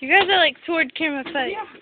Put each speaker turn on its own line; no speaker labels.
You guys are like sword camera Yeah.